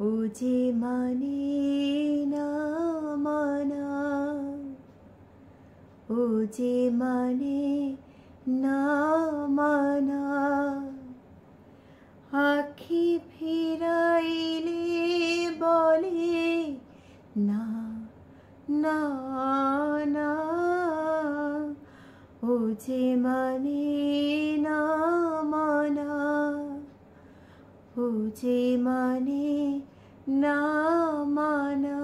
ও যে মানে না মানা। ও যে মানে না মানা। আখি ফিরাইলে বলে, না না না। ও যে মানে না মানা। যে মানে না মানা।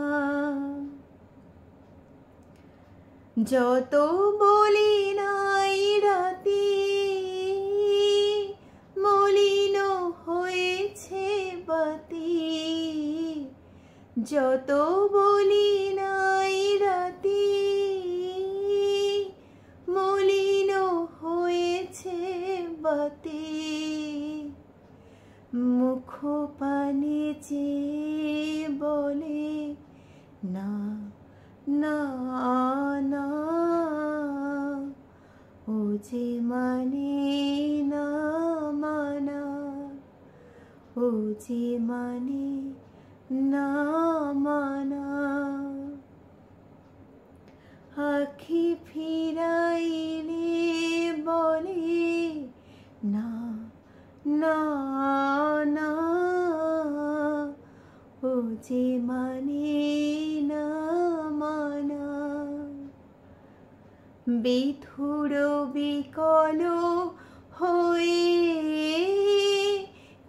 যত বলি নাই রাতি, মলিন হয়েছে বাতি। যত বলি নাই রাতি, মলিন হয়েছে বাতি। মুখ পানে চেয়ে বলে না না না। ও যে মানে না, মানা। ও যে মানে না, মানা। আখি ফিরাইলে যে মানে না মানা। বিধুর বিকল হয়ে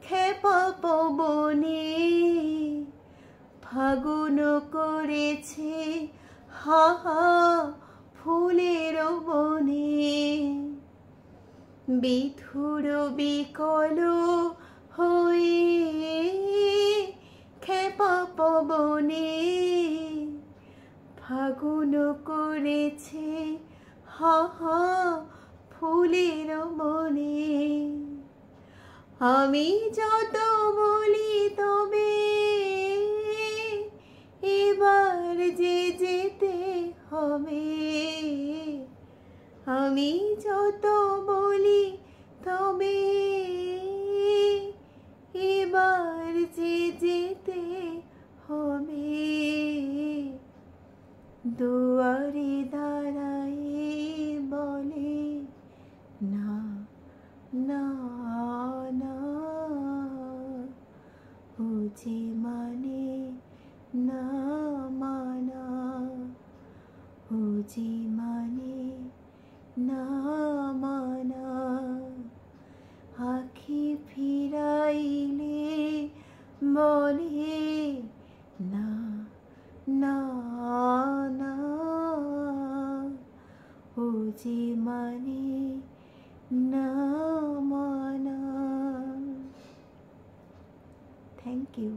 খেপা পবনে ফাগুন করেছে হাহা ফুলের বনে। বিধুর বিকল হয়ে পবনে ফাগুন করেছে হাহা ফুলের মনে। আমি যত বলি তবে এবার যে যেতে হবে। আমি যত বলি তবে এবার যে যেতে হবে। দুয়ারে দাঁড়াই বলে, না না না। যে মানে না মানা। যে মানে না মানা। আখি ফিরাইলে বলে যে মানে না মানা থ্যাংক ইউ